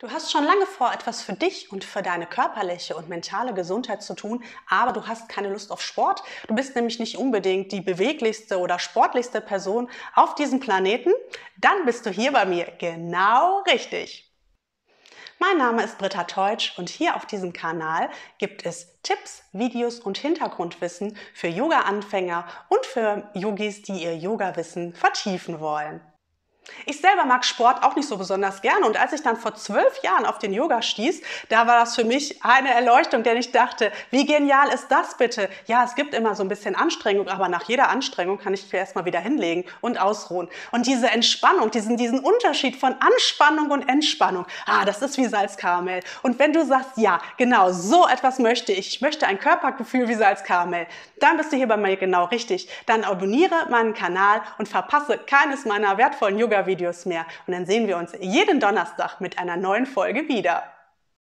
Du hast schon lange vor, etwas für dich und für deine körperliche und mentale Gesundheit zu tun, aber du hast keine Lust auf Sport. Du bist nämlich nicht unbedingt die beweglichste oder sportlichste Person auf diesem Planeten. Dann bist du hier bei mir genau richtig. Mein Name ist Britta Teutsch und hier auf diesem Kanal gibt es Tipps, Videos und Hintergrundwissen für Yoga-Anfänger und für Yogis, die ihr Yoga-Wissen vertiefen wollen. Ich selber mag Sport auch nicht so besonders gerne und als ich dann vor zwölf Jahren auf den Yoga stieß, da war das für mich eine Erleuchtung, denn ich dachte, wie genial ist das bitte? Ja, es gibt immer so ein bisschen Anstrengung, aber nach jeder Anstrengung kann ich mich erstmal wieder hinlegen und ausruhen. Und diese Entspannung, diesen, diesen Unterschied von Anspannung und Entspannung, ah, das ist wie Salzkaramell. Und wenn du sagst, ja, genau, so etwas möchte ich, ich möchte ein Körpergefühl wie Salzkaramell, dann bist du hier bei mir genau richtig. Dann abonniere meinen Kanal und verpasse keines meiner wertvollen Yoga Yoga-Videos mehr. Und dann sehen wir uns jeden Donnerstag mit einer neuen Folge wieder.